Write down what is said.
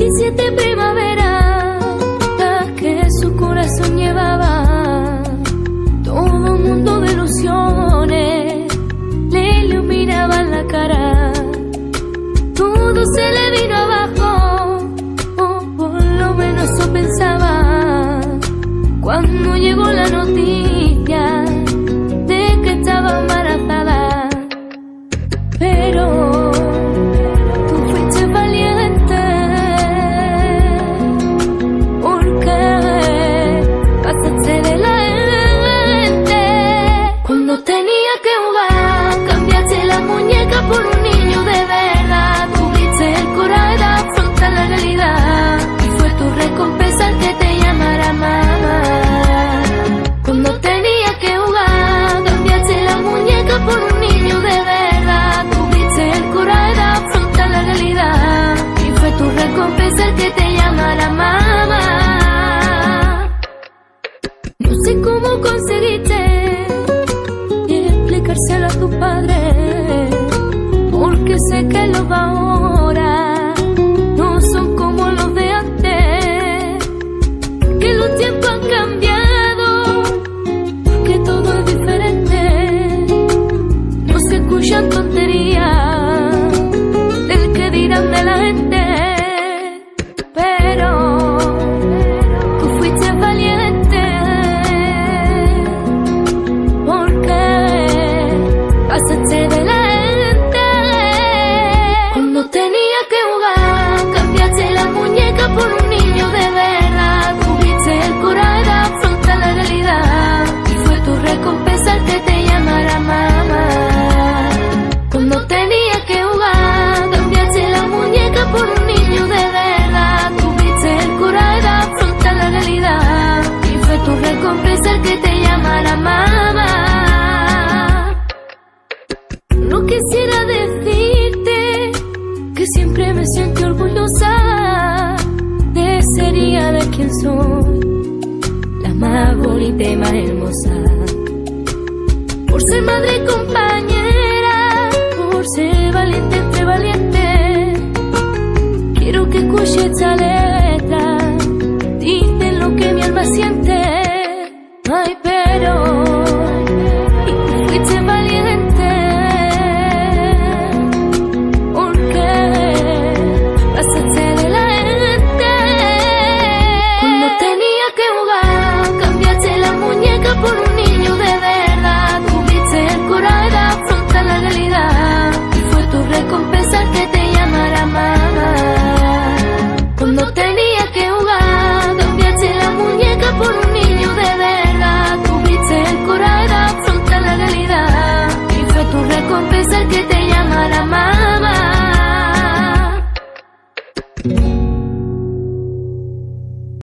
27 primaveras que su corazón llevaba. Todo un mundo de ilusiones le iluminaba la cara. Todo se le vino abajo, o por lo menos eso pensaba. Cuando llegó la noticia. conseguiste y explicárselo a tu padre, porque sé que los ahora no son como los de antes, que los tiempos han cambiado, que todo es diferente, no se escuchan tonterías. hacerse de la gente. Cuando tenía que jugar, cambiaste la muñeca por un niño de verdad. Tuviste el coraje de afrontar la realidad y fue tu recompensa el que te llamara mamá. Cuando tenía que jugar, cambiaste la muñeca por un niño de verdad. Tuviste el coraje de afrontar la realidad y fue tu recompensa el que te llamara mamá. No quisiera decirte que siempre me siento orgullosa de ser y de quien soy, la más bonita y más hermosa. Por ser madre y compañera